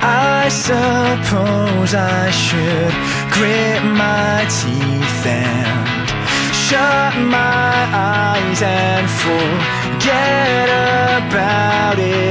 I suppose I should grit my teeth and shut my eyes and forget about it.